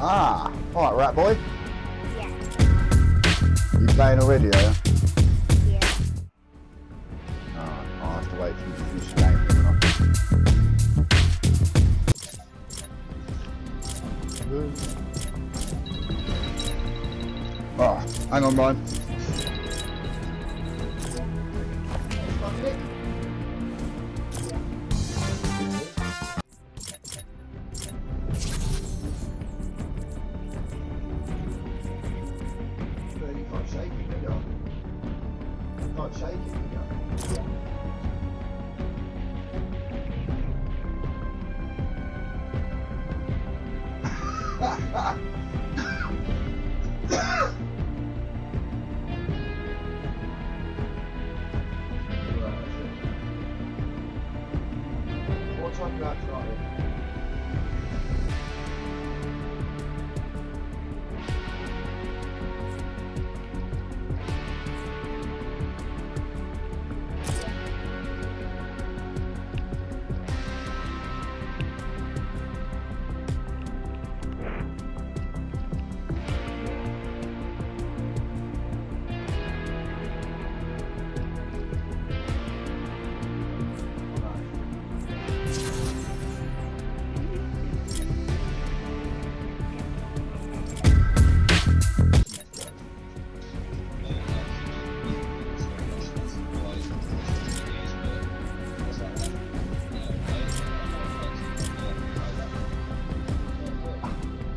Ah, alright, rat boy. Yeah. You playing already, are you? Yeah. Oh, I'll have to wait for you to finish the game. Oh, hang on, Rhyan.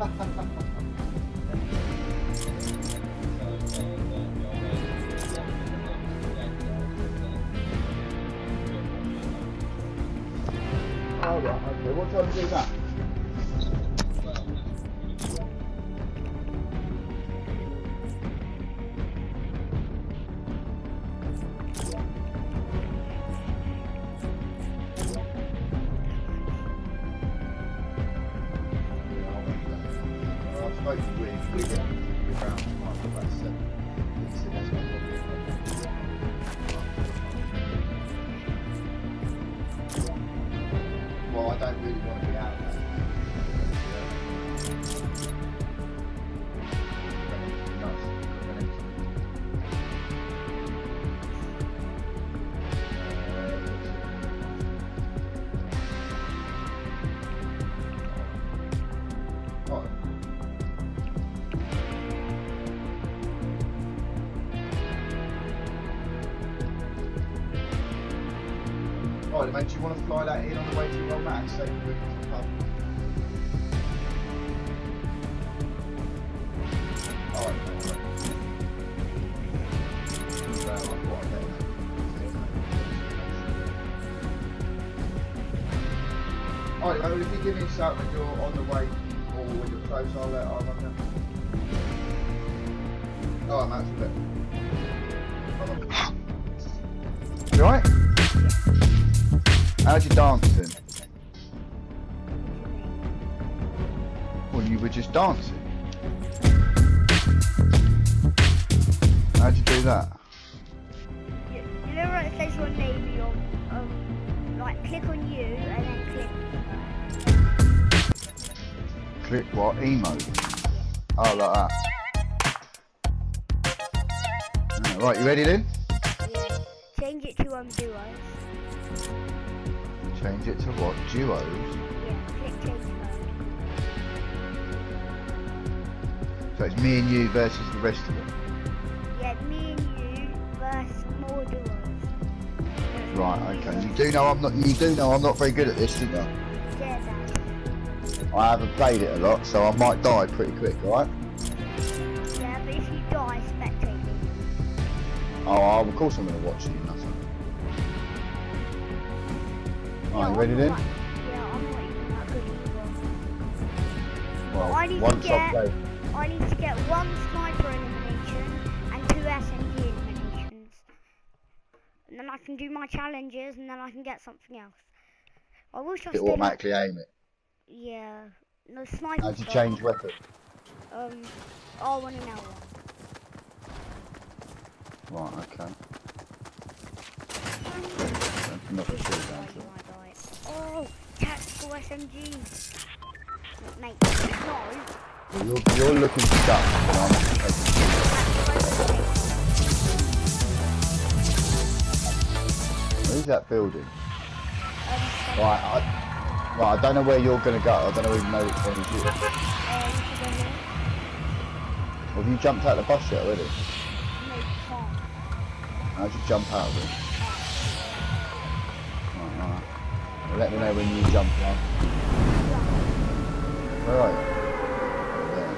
Ha ha ha. Fly that in on the way to Romax so Do that? You, you know where it says your name, your um, like click on you and then click. Click what? Emote? Oh, like that. Right, you ready then? Yeah. Change it to um duos. Change it to what? Duos? Yeah. Click change mode. So it's me and you versus the rest of them. Versus more duos. There's Right, me and you okay. You do know I'm not. You do know I'm not very good at this, don't you? Yeah, Dad. I haven't played it a lot, so I might die pretty quick, right? Yeah, but if you die spectating, Oh, of course I'm going to watch you, nothing. Alright, you ready I'm then? not- Yeah, I'm not even that good either. Well, I need to once I get- play. I need to get one sniper elimination and two SMG eliminations. And then I can do my challenges and then I can get something else. I wish I It automatically aim it. Yeah. No sniper. How'd you stuff. change weapon? Um R1 and L1. Right, okay. Another shoot down to. Oh, tactical SMG. Mate, no. You're, you're looking for stuff, and I'm taking Where's that building? Um, Right, I, right, I don't know where you're going to go. I don't even know which one you. you should go here. Have you jumped out of the bus yet already? No, you can't. How'd you jump out of it? Right, right. Let me know when you jump on. Where are you? There.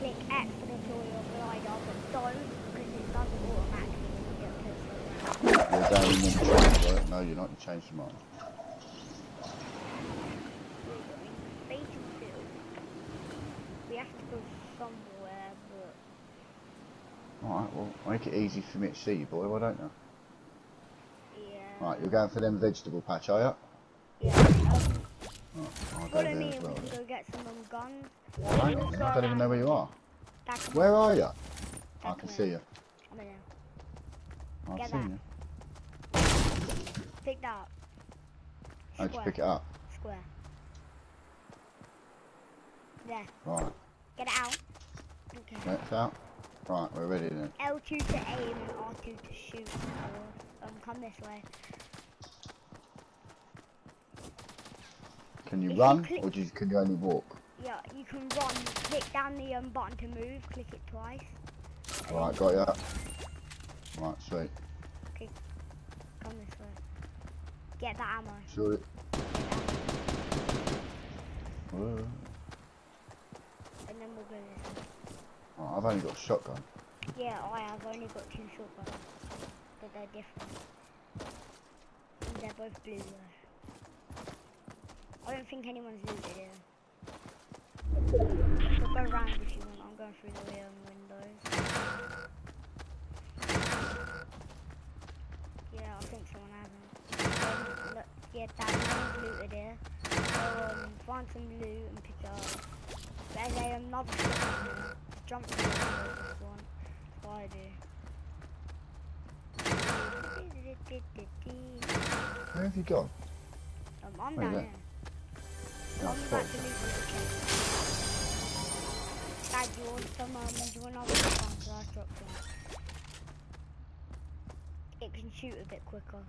Click X to deploy your glider, but don't because it doesn't automatically when you get close to the ground. You're down in the train, right? No, you're not. You changed your mind. We have to go somewhere, but Alright, well, make it easy for me to see you, boy, why don't you? Right, you're going for them vegetable patch, are you? Yeah. Um, Oh, I'll go there as well. we can go get some guns. I don't, I don't even know where you are. Where are you? I can see you. I'm in there. I've seen that. You. Pick that up. How'd you pick it up? Square. There. Right, Get it out. Okay. that's out. Right, we're ready then. L2 to aim and R2 to shoot. Um, come this way. Can you If run, click- or do you, can you only walk? Yeah, you can run. Click down the um, button to move. Click it twice. Right, got ya. Right, sweet. Come this way. Get that ammo. Sure. it- Get that ammo, Whoa. And then we'll go this way. Right, I've only got a shotgun. Yeah, I have only got two shotguns. But they're different. And they're both blue though. I don't think anyone's looted here. So go round if you want. I'm going through the um, windows. Yeah, I think someone hasn't. Um, look, yeah, Dad, no one's looted here. So um, find some loot and pick it up. There's a, another shotgun here. Jump window, this one. That's what I do. Where have you gone? Um, I'm down here. I'm about to leave with the. Dad, do you want some, um, do you want another shotgun? I dropped them. It can shoot a bit quicker.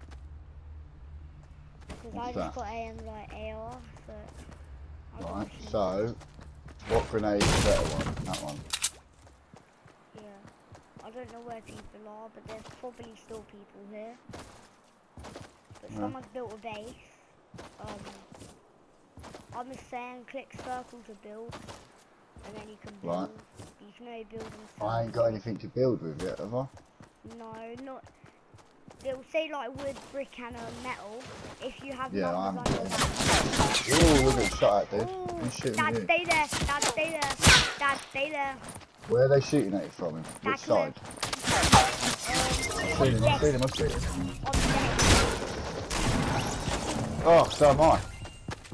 Because I just that? got a, um, like, AR, so... Right, so, what grenade is the better one? That one. Yeah. I don't know where people are, but there's probably still people here. But Yeah. someone's built a base. Um, I'm just saying, click circle to build, and then you can build. Right. You can only build I ain't got anything to build with yet, have I? No, not. It'll say like wood, brick, and uh, metal. If you have Yeah, I'm- numbers on your map. Oh, look at shot at, dude. Ooh, shooting Dad, you? stay there. Dad, stay there. Dad, stay there. Where are they shooting at you from? Which Back side? Um, I've on seen him, seen him, I've seen him. On the deck. Oh, so am I.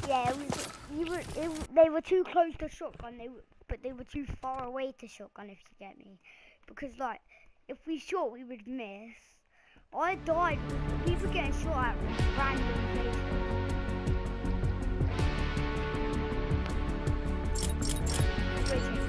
Yeah, it was, you were, it, they were too close to shotgun, they were, but they were too far away to shotgun, if you get me. Because, like, if we shot, we would miss. I died people getting shot at random places.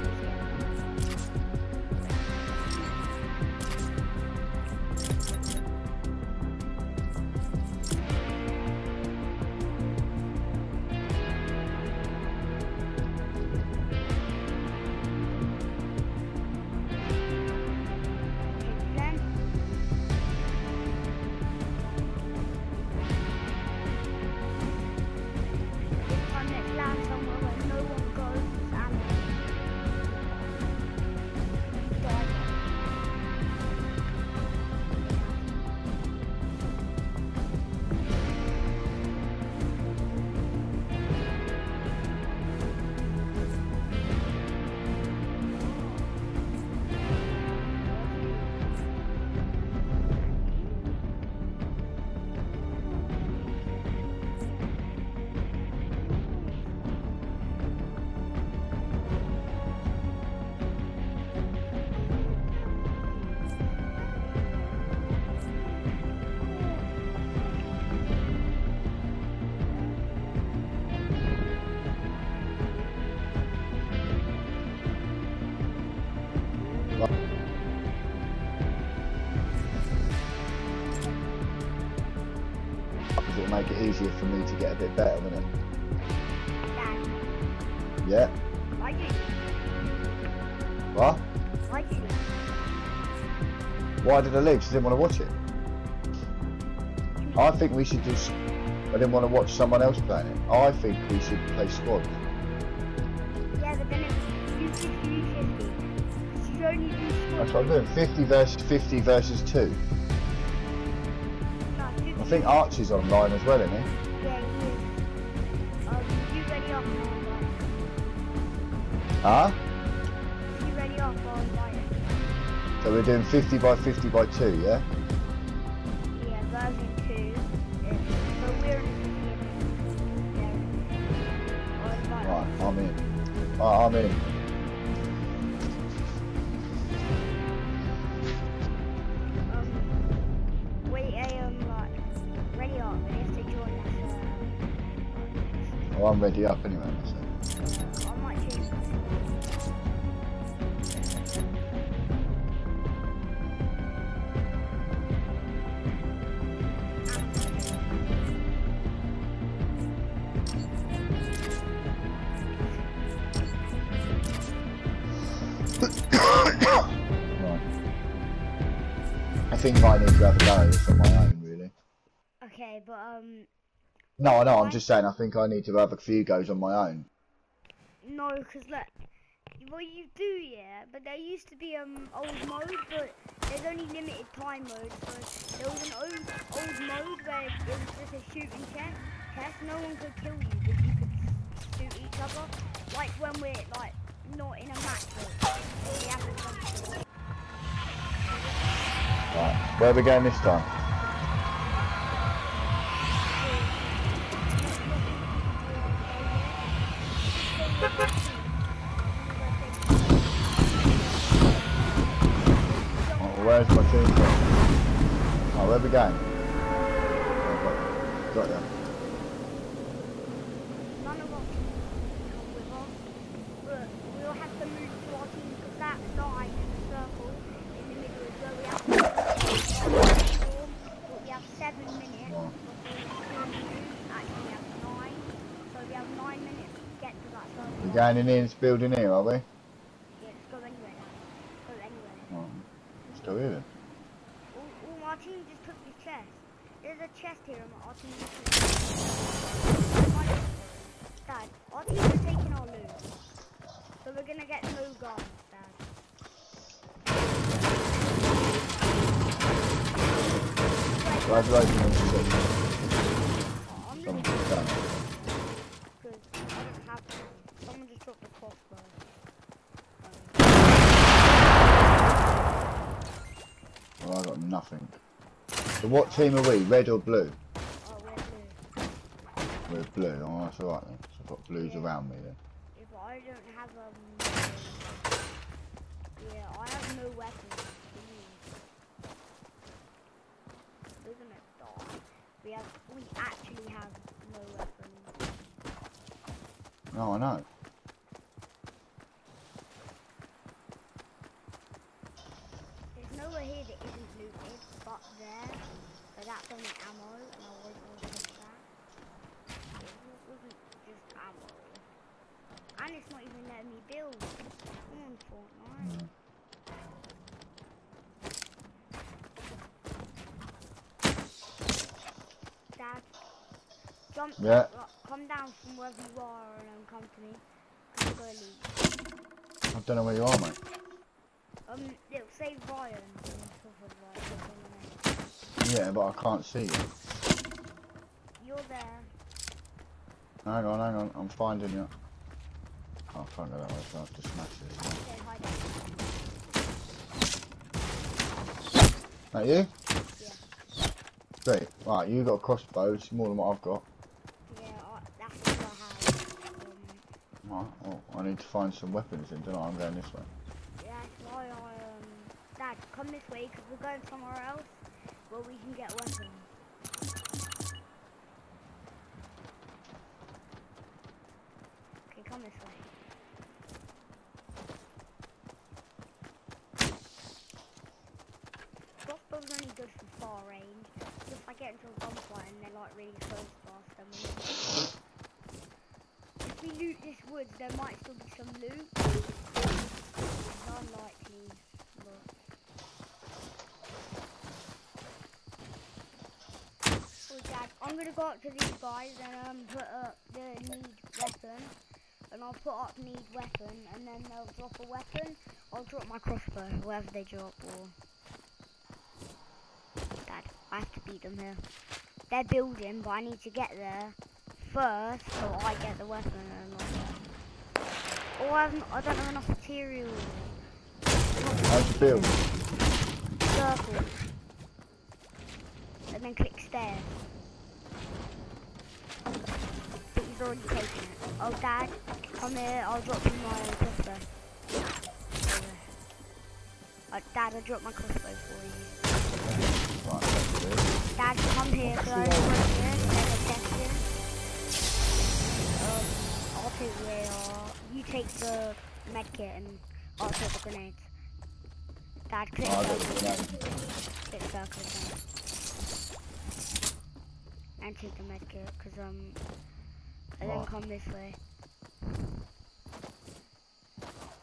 Bit better, won't it? Yeah. do you, What? why do you? Why did I leave? She didn't want to watch it. I think we should just. I didn't want to watch someone else playing it. I think we should play squad. Yeah, but then it's 50 50. You only do That's what I'm doing. 50 versus 50 versus 2. No, 50. I think Archie's online as well, isn't he Huh? So we're doing 50 by 50 by 2, yeah? Yeah, version 2. Right, I'm in. I'm in. Um, I am like ready up, join us. Oh, I'm ready up anyway, so. No, I know. I'm just saying. I think I need to have a few goes on my own. no, because look, well you do, yeah, but there used to be um old mode, but there's only limited time mode. So there was an old old mode where it was just a shooting test. No one could kill you, but you could shoot each other. Like when we're like not in a match, but we have to come. Right. Where are we going this time? Oh, where's my from? Oh, where we going? Got, got ya. None of us come with us, but we'll have to move to our team because that line in the circle in the middle is where we have to form, but we have seven minutes Oh. before we can move. Actually, we have nine, so we have nine minutes to get to that We're in this building here, are we? Yeah, let's go anywhere now. Go anywhere. Oh, let's go here then. Our team just took the chest. There's a chest here and team just took Dad, our team are taking our loot. So we're gonna get no guns, Dad. Congratulations on success. Oh, I'm Someone really just done it. because I don't have to. Just dropped crossbow. Um, Well, I got nothing. So what team are we? Red or blue? oh, we're blue. We're blue. Oh, that's alright then. So I've got blues Yeah. around me then. Yeah, but I don't have um. Yeah, I have no weapons to use. We're. We have. We actually have no weapons. No, I know. There's nowhere here that isn't looted, but there. But that's only ammo, and I wasn't that. It wasn't just ammo. And it's not even letting me build. Come on, Fortnite. Dad, jump. Yeah. Come down from wherever you are and come to me. Come go leave. I don't know where you are, mate. Um, it'll say Rhyan Yeah, but I can't see you. You're there. Hang on, hang on. I'm finding you. Oh, I can't go that way, so I have to smash it. Say hi, That you? Yeah. Great. Right, you got a crossbow. It's more than what I've got. Yeah, I, that's all I have. Um, Right, well, I need to find some weapons then, don't I? I'm going this way. yeah, that's why I um. Dad, come this way because we're going somewhere else where we can get weapons. Okay, come this way. Crossbow's only good for far range. If I get into a gunfight and they're like really close to us, then we If we loot this woods, there might still be some loot. It's unlikely, but... Oh, Dad, I'm gonna go up to these guys and um put up the need weapon, and I'll put up need weapon, and then they'll drop a weapon. I'll drop my crossbow, whatever they drop, or Dad, I have to beat them here. They're building, but I need to get there first, so I get the weapon and all. Oh, I haven't. I don't have enough material. How's you build? Circle. And then click stairs. But he's already taken it. Oh, Dad, come here. I'll drop you my crossbow. Uh, Dad, I'll drop my crossbow for you. Right, that's it. Dad, come here. Go over here. There's a chest here. Um, I'll take the AR. You take the medkit and I'll take the grenades. Dad, click Oh, I circle. Click circle again. And take the medkit, because, um, and then come this way.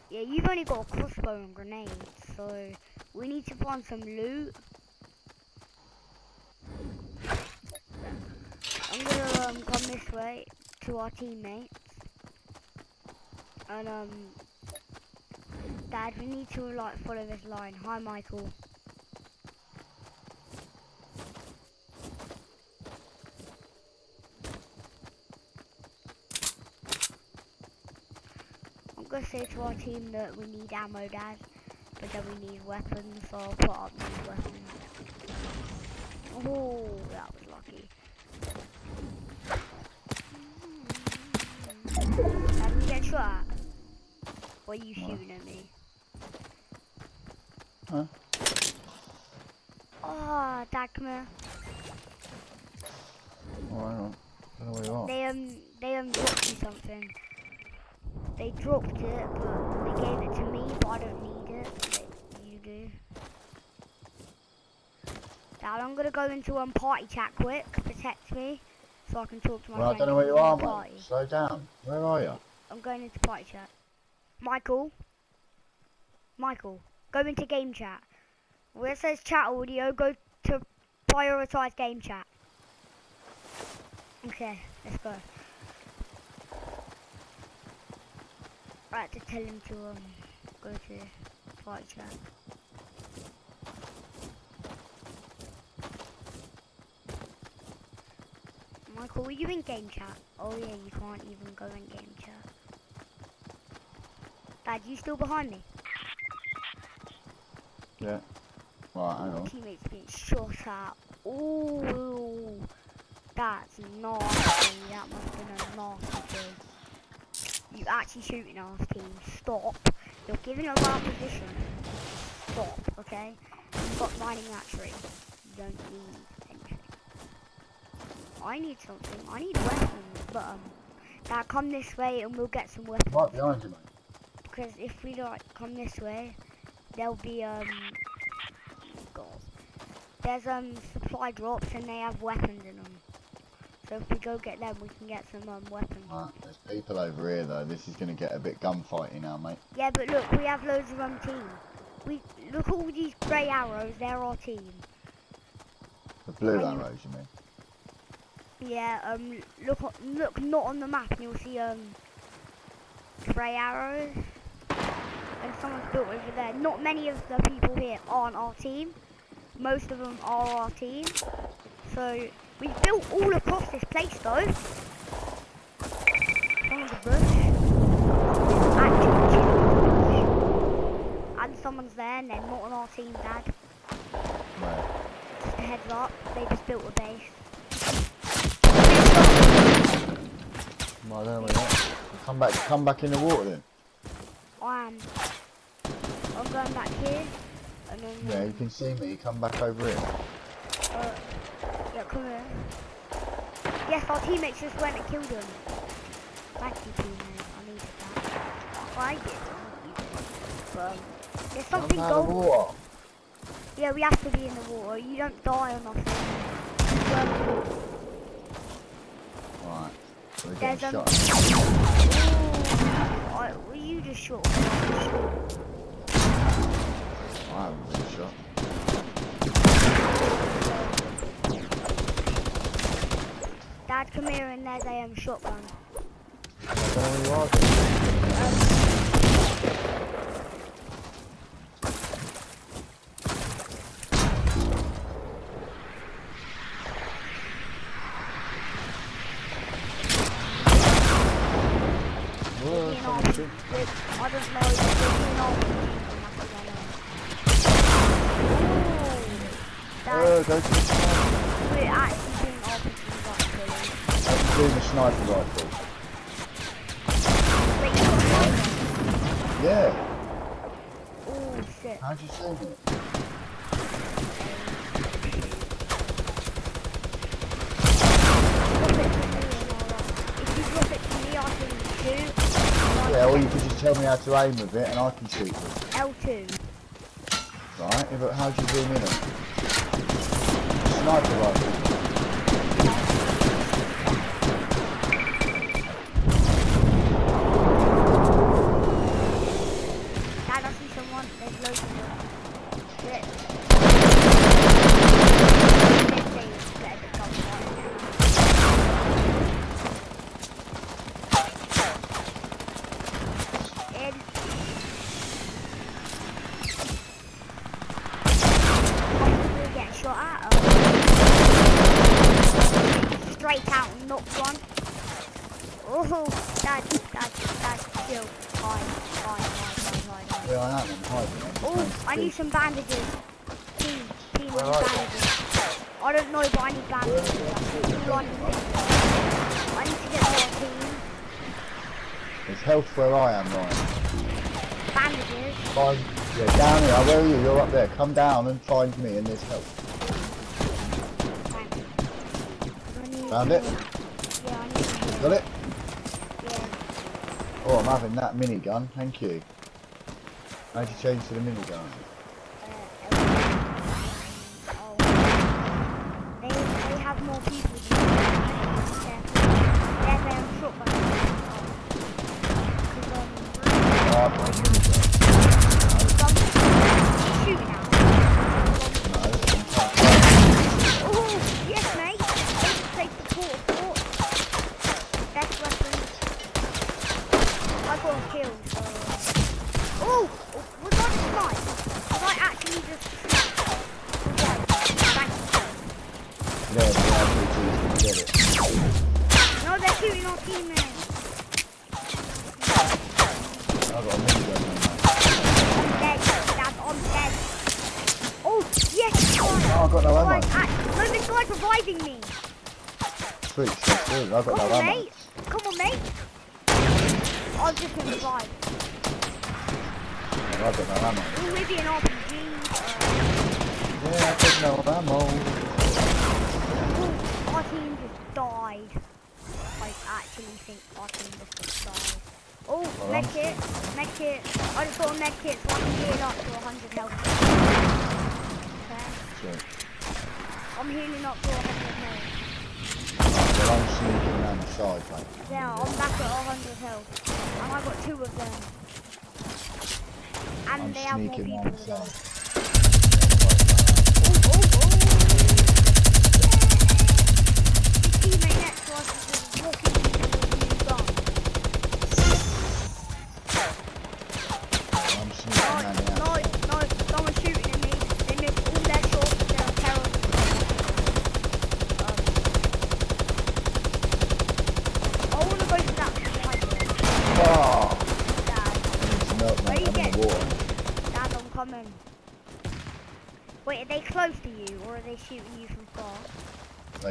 Yeah, you've only got a crossbow and grenades, so we need to find some loot. I'm gonna um, come this way to our teammates. And um Dad, we need to like follow this line. Hi Michael. Say to our team that we need ammo, Dad, but then we need weapons, so I'll put up these weapons. Oh, that was lucky. Dad, we get shot are you What? shooting at me? Huh? Oh, Dad, come here. Oh, on. Don't know where you are. They um, they um dropped you something. They dropped it, but they gave it to me, but I don't need it. But you do. Dad, I'm gonna go into um party chat quick. Protect me, so I can talk to my Well, I don't know where you are, mate. Slow down. Where are you? I'm going into party chat. Michael. Michael, go into game chat. Where it says chat audio, go to prioritize game chat. Okay, let's go. Right, to tell him to um go to party chat. Michael, were you in game chat? Oh yeah, you can't even go in game chat. Dad, you still behind me? Yeah. Right, hang on. Teammates being shot at. Ooh, that's nasty. That must have been a nasty actually shooting our team. Stop. You're giving up our position. Stop, okay? You've got mining that tree. You don't need anything. I need something. I need weapons, but um, Dad, come this way and we'll get some weapons. Right behind you, mate. Because if we like come this way, there'll be um God. There's um supply drops and they have weapons in them. So if we go get them, we can get some um weapons. Right, there's people over here, though. This is going to get a bit gunfighty now, mate. Yeah, but look, we have loads of um team. We look all these grey arrows. They're our team. The blue Are arrows, you mean? Yeah. Um. Look. Look not on the map, and you'll see um grey arrows. And someone's built over there. Not many of the people here aren't our team. Most of them are our team. So we built all across this place though. Oh, someone's a bush. Actually, bush. And someone's there, and they're not on our team, Dad. Right. Just a heads up, they just built a base. Well, I don't know where you are. Come back, come back in the water then. I am. I'm going back here, and then Yeah, you can see me. Come back over here. Here. Yes, our teammates just went and killed him. Thank you, teammates. I needed that. Well, I did. not did. But there's something gold. Yeah, we have to be in the water. You don't die or nothing. Well, Right. We're There's, shot. ooh, I, well, you just shot. I haven't been shot. Dad, come here, and there's a um, shotgun. sniper rifle. Yeah. Oh shit. How'd you save it? Yeah, or you could just tell me how to aim with it and I can shoot it. L2. Right, but How'd you zoom in it? Sniper rifle. health where I am, right? Bandages. Find, yeah, down here. Where are you? You're up there. Come down and find me in this health. Found it? Yeah, Got it? Yeah. Oh, I'm having that minigun. Thank you. How'd you change to the minigun? Uh, oh. They, they have more people. 对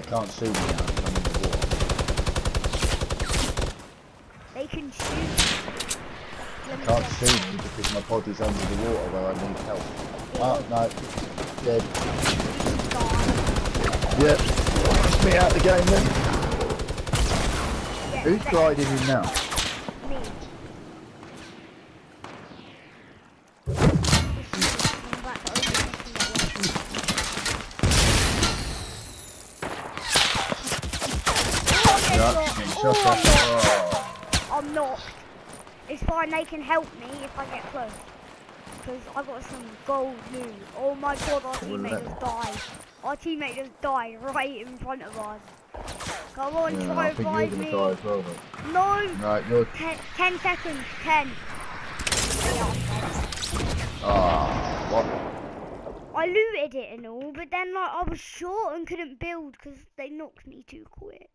can't shoot me now because I'm in the water. They can shoot. i can't shoot me because my body's under the water where I need help. Oh no, dead. Yep, get me out the game then. Who's gliding in now? can help me if I get close. Because I got some gold loot. Oh my god, our teammate just died. Our teammate just died right in front of us. Come on, yeah, try and find me. No! Right, you're... Seconds, ten. Ah, what? I looted it and all, but then like I was short and couldn't build because they knocked me too quick.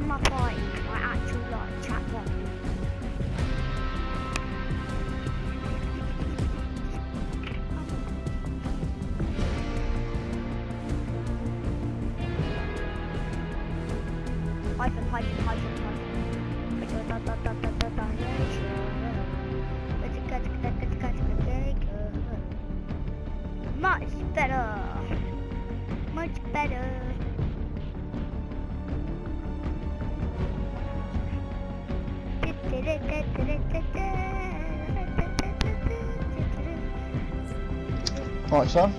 My Right, son?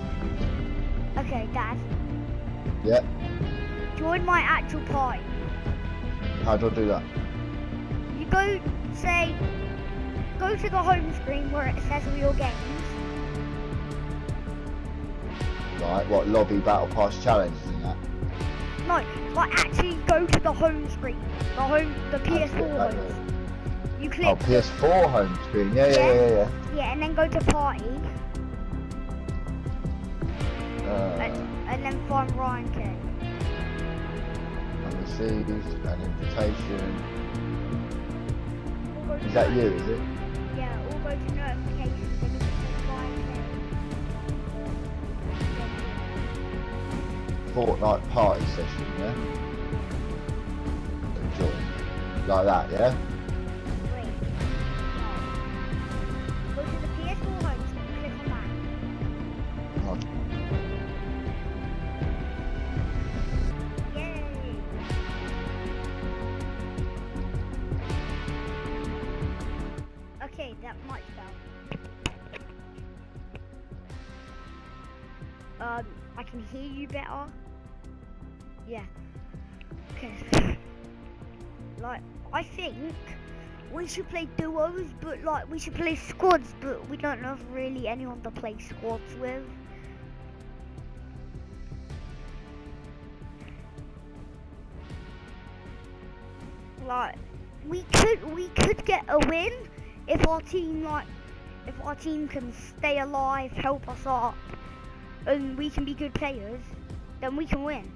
Okay, Dad. Yeah. Join my actual party. How do I do that? You go, say, go to the home screen where it says all your games. Right, what, lobby battle pass challenges and that? No, like actually go to the home screen. The home, the PS4 right home. You oh, click, Oh, PS4 home screen. Yeah, yeah, Yeah. yeah, yeah. yeah, and then go to party, find Rhyan K. and receives an invitation. Or go to Is that you, is it? Yeah, or go to notifications and Rhyan K. Fortnite party session, yeah? Join. Like that, yeah? You better. Yeah. Okay. Like, I think we should play duos, but like we should play squads, but we don't have really anyone to play squads with. like we could we could get a win if our team like if our team can stay alive, help us up, and we can be good players, then we can win.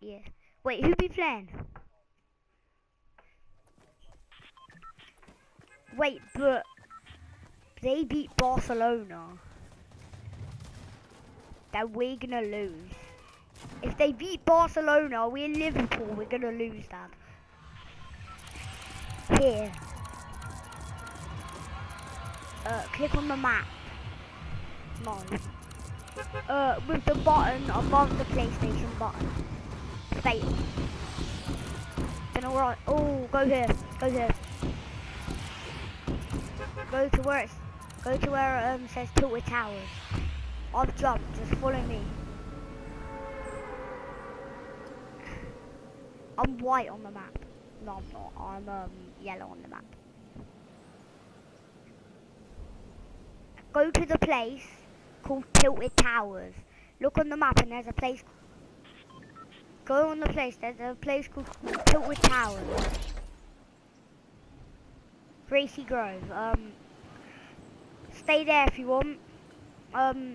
Yeah. Wait, who be playing? Wait, but they beat Barcelona Then we're gonna lose. If they beat Barcelona, we're Liverpool, we're gonna lose that. Here. Uh, click on the map. No. Uh, with the button above the PlayStation button. Fail. Then alright. Oh, go here. Go here. Go to where it's. Go to where it um, says Tilted Towers. I've jumped, just follow me. I'm white on the map. I'm um, yellow on the map. Go to the place called Tilted Towers. Look on the map and there's a place. Go on the place, there's a place called Tilted Towers. Greasy Grove. Um, stay there if you want. Um,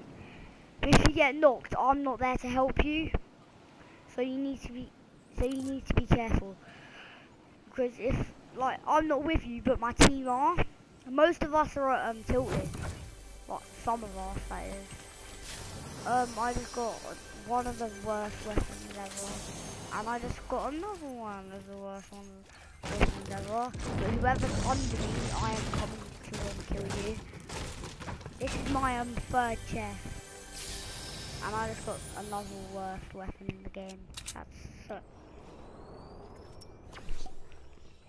if you get knocked, I'm not there to help you. So you need to be, so you need to be careful. Because if, like, I'm not with you, but my team are. Most of us are at um, tilted. Like some of us, that is. Um, I just got one of the worst weapons ever, and I just got another one of the worst one weapons ever. But whoever's under me, I am coming to kill you. This is my um third chest. And I just got another worst weapon in the game. That's.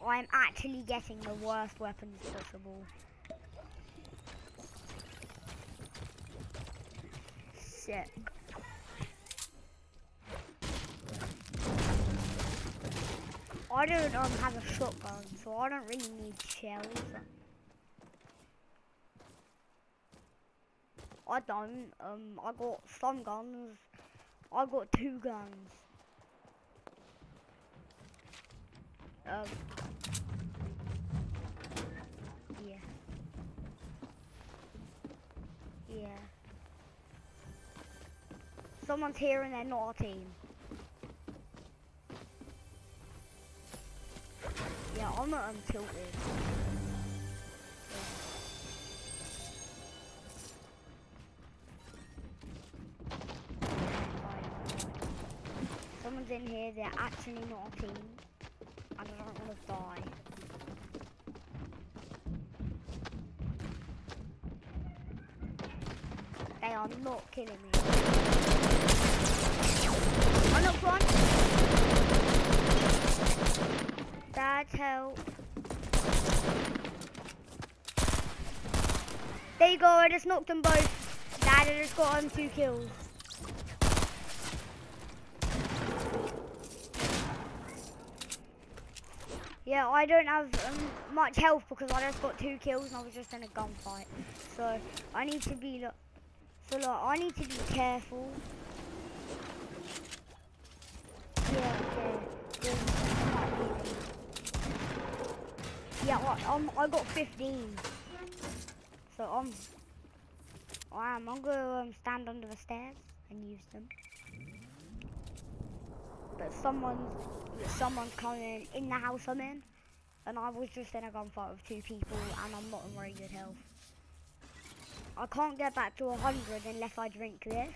I'm actually getting the worst weapons possible. Sick. I don't um, have a shotgun, so I don't really need shells. I don't. Um, I got some guns. I got two guns. Um. Yeah. Yeah. Someone's here and they're not our team. Yeah, I'm not untilted. Someone's in here, they're actually not a team. And I don't want to die. They are not killing me. I knocked one. Dad, help. There you go, I just knocked them both. Dad, I just got on two kills. Yeah, I don't have um, much health because I just got two kills and I was just in a gunfight. So I need to be look. So look, I need to be careful. Yeah, them. Yeah, I, um, I got 15. So um, I am. I'm gonna um, stand under the stairs and use them. But someone's someone's coming in the house I'm in, and I was just in a gunfight with two people, and I'm not in very good health. I can't get back to 100 unless I drink this,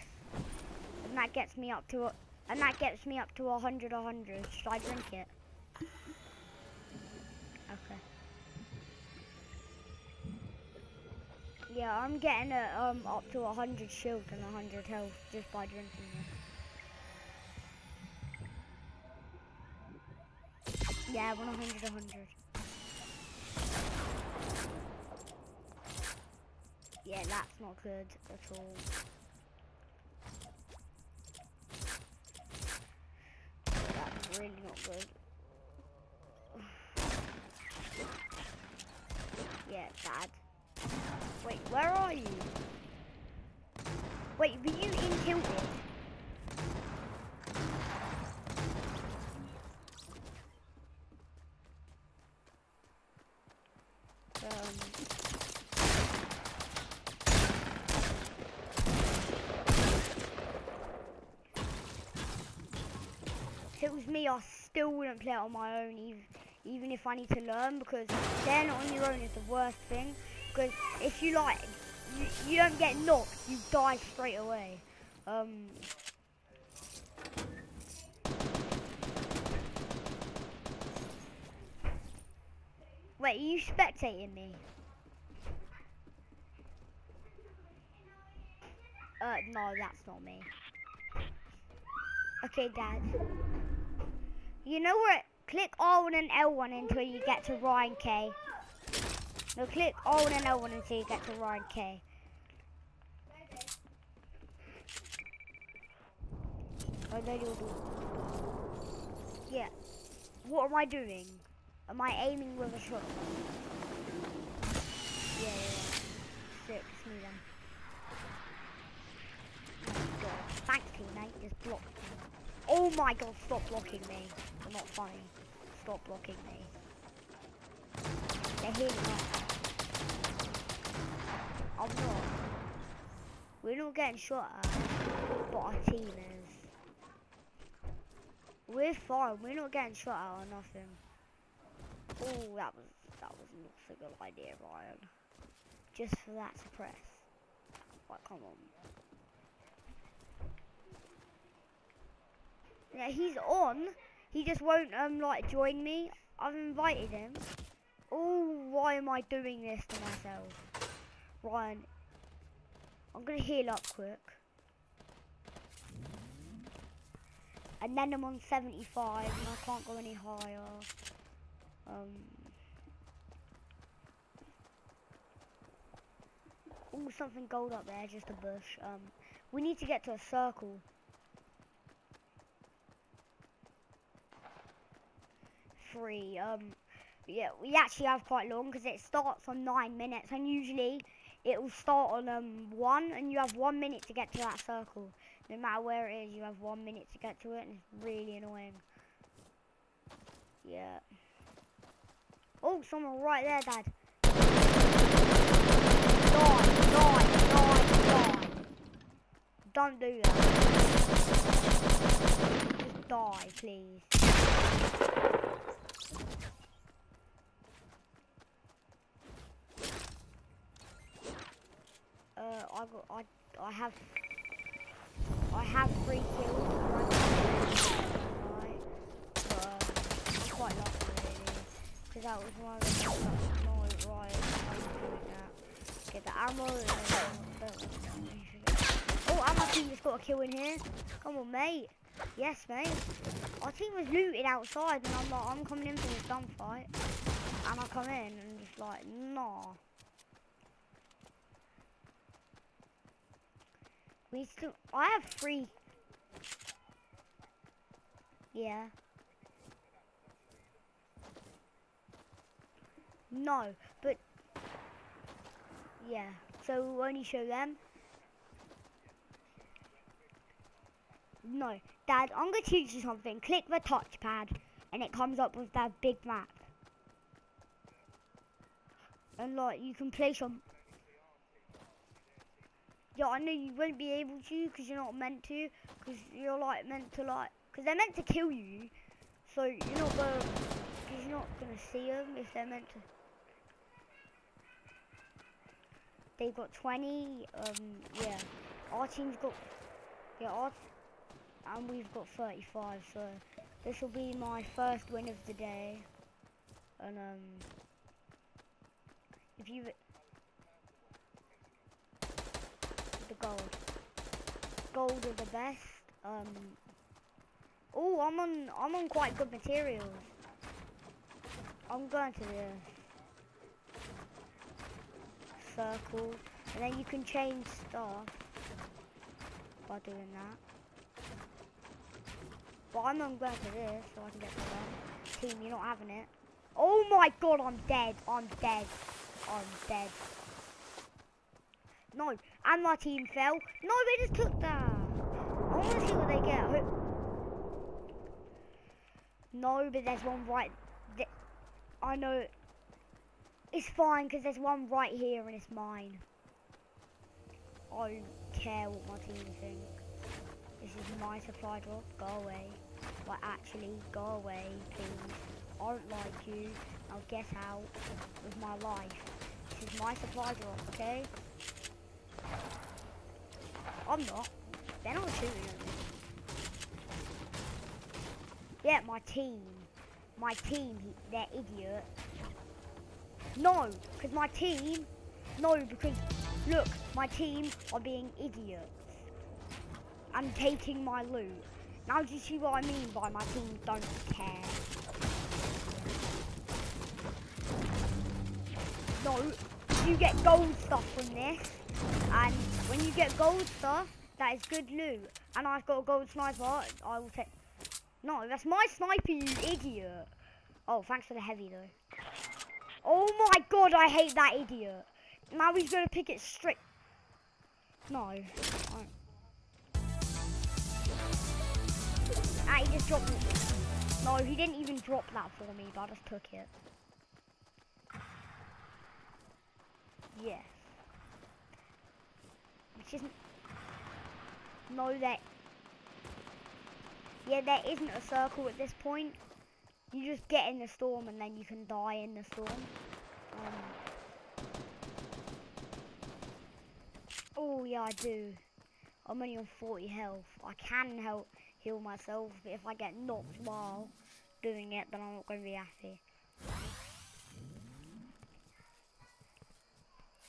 and that gets me up to a, and that gets me up to 100, 100. Should I drink it? Okay. Yeah, I'm getting it um up to 100 shield and 100 health just by drinking this. Yeah, 100, 100. Yeah, that's not good at all. That's really not good. Yeah, bad. Wait, where are you? Wait, were you in tilted? Um, if it me, I still wouldn't play it on my own, even, even if I need to learn, because playing it on your own is the worst thing. Because if you like, you, you don't get knocked, you die straight away. Um, wait, are you spectating me? Uh, no, that's not me. Okay, Dad. You know what? Click R1 and L1 until you get to Rhyan K. No, click R1 and L1 until you get to Rhyan K. Oh, you'll. Yeah. What am I doing? Am I aiming with a shotgun? Yeah, yeah, yeah. Sick, me then. Oh. Thanks, teammate. Just blocked. Oh my god, stop blocking me. I'm not funny. Stop blocking me. They're healing up. I'm not. We're not getting shot at, but our team is. We're fine. We're not getting shot at or nothing. Oh, that was that was not a good idea, Rhyan. Just for that to press. Like, come on. Yeah, he's on. He just won't um like join me. I've invited him. Oh, why am I doing this to myself? Rhyan, I'm gonna heal up quick. And then I'm on 75 and I can't go any higher. Um. Oh, something gold up there, just a bush. Um, we need to get to a circle. Um, yeah, we actually have quite long because it starts on nine minutes, and usually it will start on um one, and you have one minute to get to that circle. No matter where it is, you have one minute to get to it, and it's really annoying. Yeah. Oh, someone right there, Dad. Die, die, die, die. don't do that. Just die, please. Uh, I got, I, I have, I have three kills. Right, but I'm quite lucky really, because that was one of the that that. Get the ammo. Oh, my team just got a kill in here. Come on, mate. Yes, mate. Our team was looted outside, and I'm like, I'm coming in for this gunfight. And I come in and just like, nah. We still, I have three. Yeah. No, but yeah. So we'll only show them. No, Dad, I'm gonna teach you something. Click the touchpad, and it comes up with that big map. And like, you can play some. Yeah, I know you won't be able to because you're not meant to. Because you're like meant to like, because they're meant to kill you. So you're not gonna, cause you're not gonna see them if they're meant to. They've got 20. Um, yeah, our team's got. Yeah, our and we've got 35 so this will be my first win of the day. And um if you the gold. Gold are the best um oh I'm on I'm on quite good materials I'm going to the circle and then you can change stuff by doing that I'm to this so I can get gun. Team, you're not having it. Oh my god, I'm dead. I'm dead. I'm dead. No, and my team fell. No, they just took that. I want to see what they get. No, but there's one right. Th I know. It's fine because there's one right here and it's mine. I don't care what my team thinks. This is my supply drop. Go away. Like, actually, go away, please. I don't like you. I'll get out with my life. This is my supply drop, okay? I'm not. They're not shooting at me. Yeah, my team. My team, they're idiot. No, because my team... No, because, look, my team are being idiots. I'm taking my loot. Now you see what I mean by my team don't care? No, you get gold stuff from this. And when you get gold stuff, that is good loot. And I've got a gold sniper, I will take... No, that's my sniper, you idiot. Oh, thanks for the heavy though. Oh my god, I hate that idiot. Now he's gonna pick it straight. No. He just dropped it. No, he didn't even drop that for me, but I just took it. Yes. Which isn't... No, that... Yeah, there isn't a circle at this point. You just get in the storm and then you can die in the storm. Um, oh, yeah, I do. I'm only on 40 health. I can help heal myself, but if I get knocked while doing it, then I'm not going to be happy.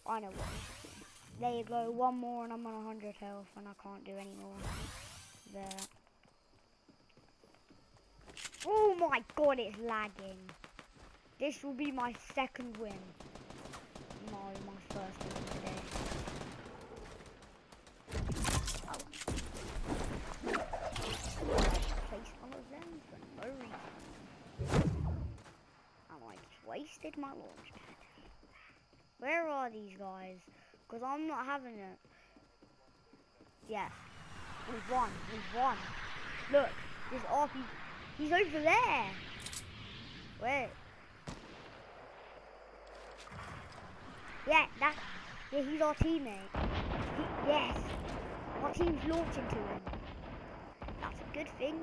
I know what. There you go, one more and I'm on 100 health and I can't do any more. There. Oh my god, it's lagging. This will be my second win. No, my first win today. Place one of them for no reason. And I wasted my launch pad. Where are these guys? Because I'm not having it. Yeah. We've won. We've won. Look, this RP He's over there. Where? Yeah, that. Yeah, he's our teammate. He, yes. Our team's launching to him. That's a good thing.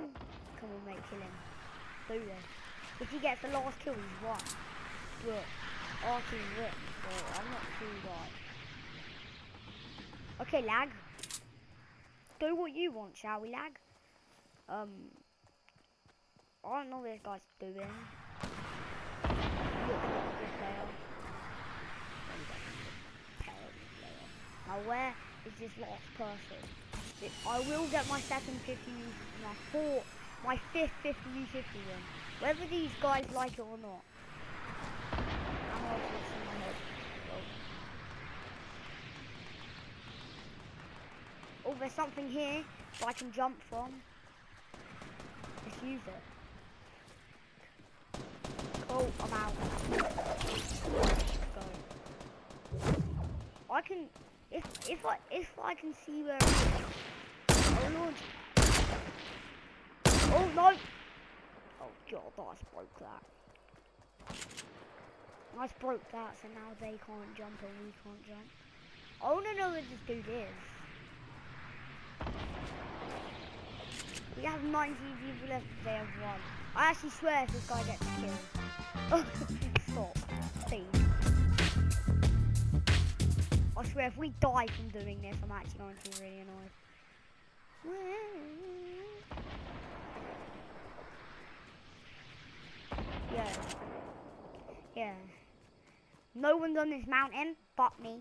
Come on, mate, kill him. Do this. If he gets the last kill, he's won. Team wins, so I'm not too right. Okay, lag. Do what you want, shall we, lag? Um, I don't know what this guy's doing. Now, where is this last person? It- I will get my second 50 U, my fourth, my fifth 50v50 win. Whether these guys like it or not. Oh. Oh, there's something here that I can jump from. Let's use it. Oh, I'm out. Go. I can, if if I if I can see where is, oh, I'll. Oh no! Oh god, I broke that. I broke that, so now they can't jump and we can't jump. I wanna know where this dude is. We have 19 people left, they have one. I actually swear if this guy gets killed. Stop, please. I swear if we die from doing this, I'm actually going to be really annoyed. Yeah. Yeah. No one's on this mountain but me.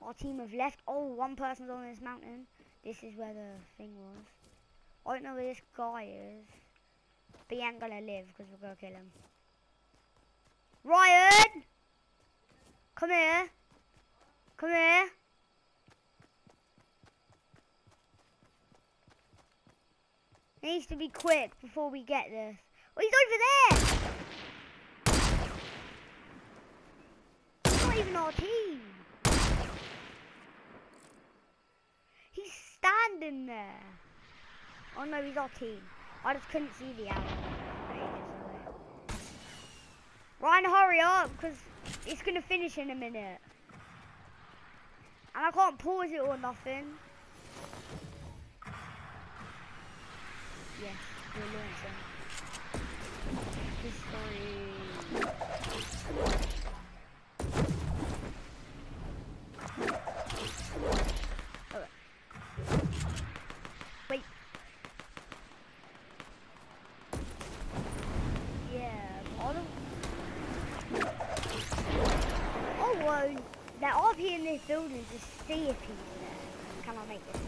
Our team have left. Oh, one person's on this mountain. This is where the thing was. I don't know where this guy is. But he ain't gonna live because we're gonna kill him. Rhyan! Come here. Come here. It needs to be quick before we get this. Oh, he's over there! He's not even our team. He's standing there. Oh no, he's our team. I just couldn't see the arrow. Rhyan, hurry up, because it's going to finish in a minute. And I can't pause it or nothing. Yes, we're launching. History. Okay. Wait. Yeah, I don't. Oh, well, there in this building to see if he's there. Uh, can I make this?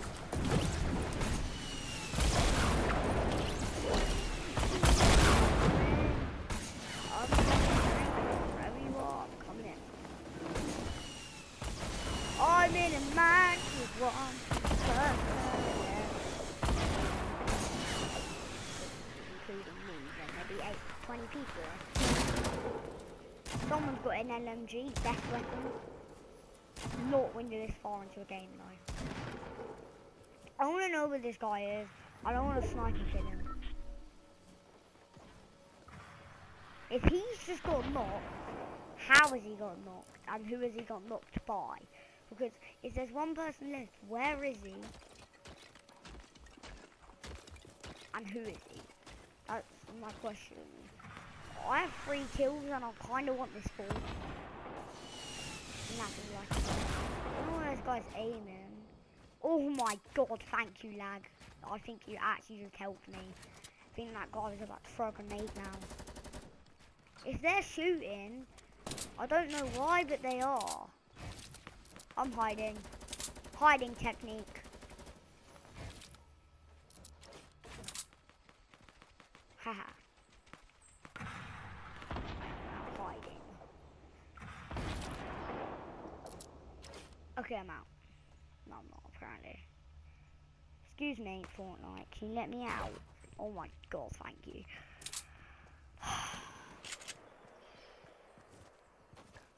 I'm in. A match with one person, including me, then maybe eight, 20 people. Someone's got an LMG, best weapon. Not when you're this far into a game though. I want to know where this guy is. I don't want to sniper kill him. If he's just got knocked, how has he got knocked? And who has he got knocked by? Because if there's one person left, where is he? And who is he? That's my question. I have three kills and I kind of want this fourth. And that's all guy's aiming. Oh my god, thank you, lag. I think you actually just helped me. I think that guy was about to throw a grenade now. If they're shooting, I don't know why, but they are. I'm hiding. Hiding technique. Haha. I am now hiding. Okay, I'm out. No, I'm not, apparently. Excuse me, Fortnite. Can you let me out? Oh my god, thank you. I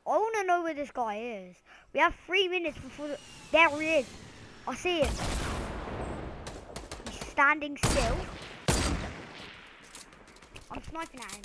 want to know where this guy is. We have three minutes before the... There he is. I see him. He's standing still. I'm sniping at him.